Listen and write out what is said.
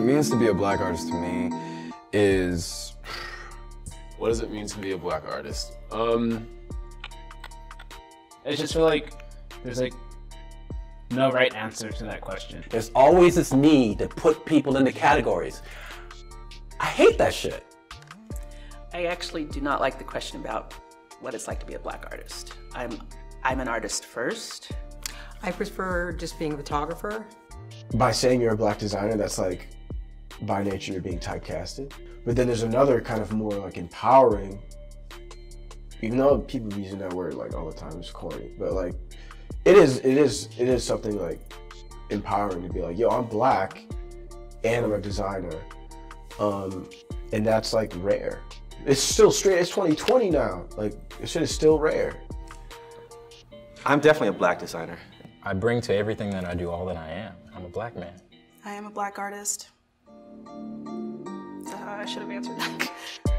it means to be a black artist to me is. What does it mean to be a black artist? Um, I just feel like there's like no right answer to that question. There's always this need to put people into categories. I hate that shit. I actually do not like the question about what it's like to be a black artist. I'm I'm an artist first. I prefer just being a photographer. By saying you're a black designer, that's like by nature you're being typecasted. But then there's another kind of more like empowering, even though people using that word like all the time, it's corny, but like it is it is it is something like empowering to be like, yo, I'm black and I'm a designer. Um, and that's like rare. It's still straight. It's 2020 now. Like this shit is still rare. I'm definitely a black designer. I bring to everything that I do all that I am. I'm a black man. I am a black artist. Uh, I should have answered that.